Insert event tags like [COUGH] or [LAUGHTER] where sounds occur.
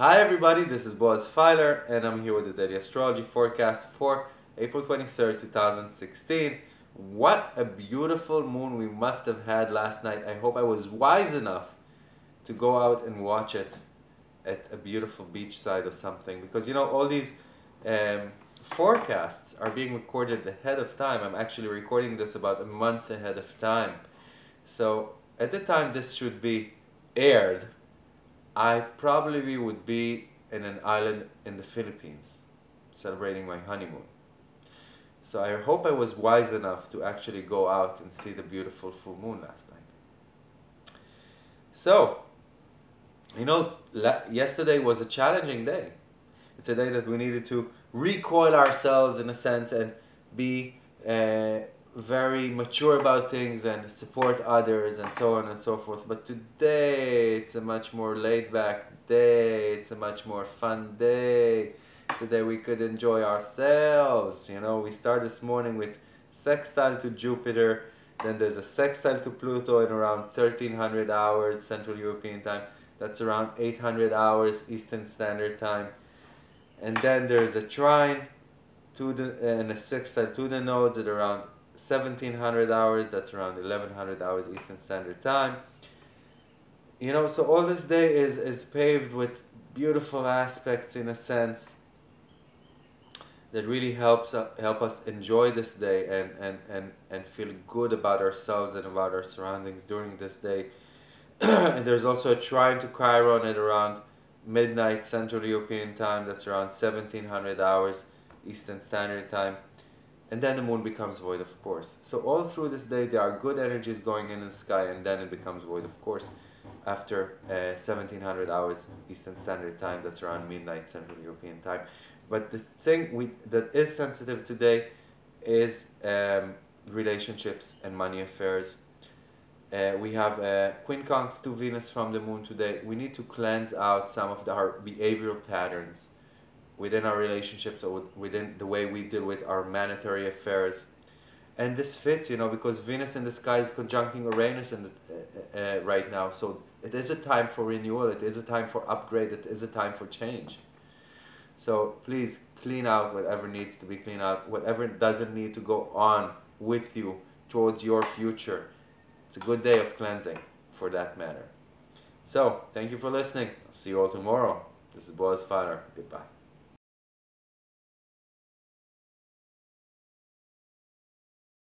Hi everybody, this is Boaz Fyler and I'm here with the daily astrology forecast for April 23rd, 2016. What a beautiful moon we must have had last night. I hope I was wise enough to go out and watch it at a beautiful beachside or something because you know all these um, forecasts are being recorded ahead of time. I'm actually recording this about a month ahead of time. So at the time this should be aired, I probably would be in an island in the Philippines celebrating my honeymoon. So I hope I was wise enough to actually go out and see the beautiful full moon last night. So, you know, yesterday was a challenging day. It's a day that we needed to recoil ourselves in a sense and be uh, very mature about things and support others and so on and so forth. But today it's a much more laid back day, it's a much more fun day. Today we could enjoy ourselves. You know, we start this morning with sextile to Jupiter, then there's a sextile to Pluto in around 1300 hours Central European time. That's around 800 hours Eastern Standard Time. And then there's a trine to the and a sextile to the nodes at around 1700 hours, that's around 1100 hours Eastern Standard Time. You know, so all this day is, is paved with beautiful aspects in a sense that really helps uh, help us enjoy this day and, and, and, and feel good about ourselves and about our surroundings during this day. [CLEARS THROAT] and there's also a trine to Chiron at around midnight Central European time, that's around 1700 hours Eastern Standard Time and then the moon becomes void of course. So all through this day there are good energies going in the sky and then it becomes void of course after uh, 1700 hours eastern standard time that's around midnight central european time. But the thing we that is sensitive today is um, relationships and money affairs. Uh, we have uh, quincunx to venus from the moon today. We need to cleanse out some of the, our behavioral patterns within our relationships or within the way we deal with our monetary affairs. And this fits, you know, because Venus in the sky is conjuncting Uranus in the, uh, uh, right now. So it is a time for renewal. It is a time for upgrade. It is a time for change. So please clean out whatever needs to be cleaned out, whatever doesn't need to go on with you towards your future. It's a good day of cleansing for that matter. So, thank you for listening. I'll see you all tomorrow. This is Boaz Fyler. Goodbye.